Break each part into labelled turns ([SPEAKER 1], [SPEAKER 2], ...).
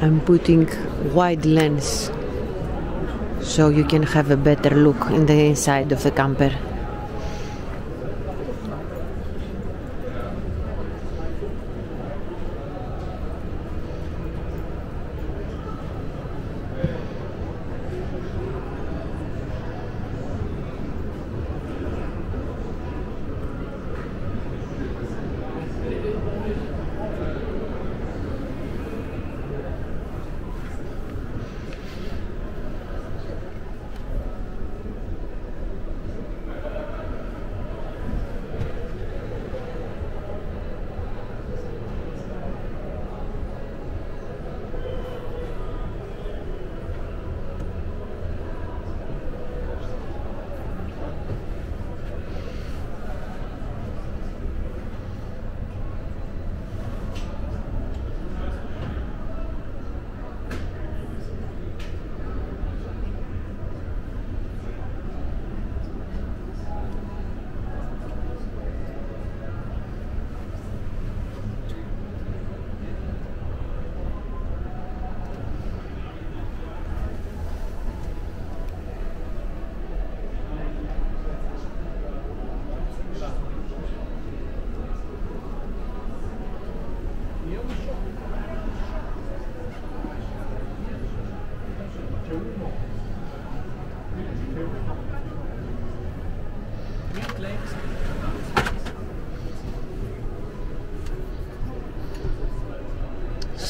[SPEAKER 1] I'm putting wide lens so you can have a better look in the inside of the camper.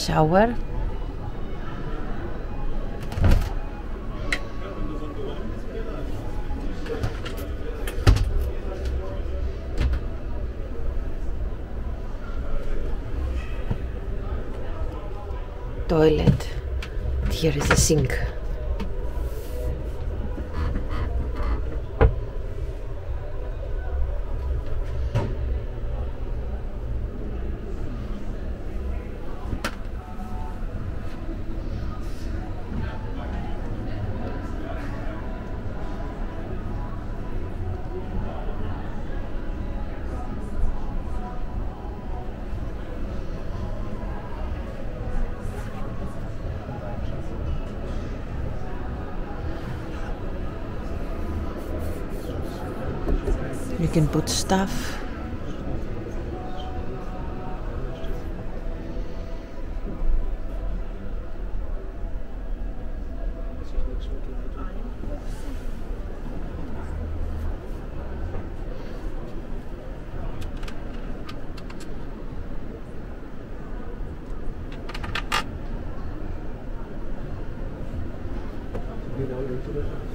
[SPEAKER 1] Shower. Toilet. Here is the sink. You can put stuff.
[SPEAKER 2] Genau,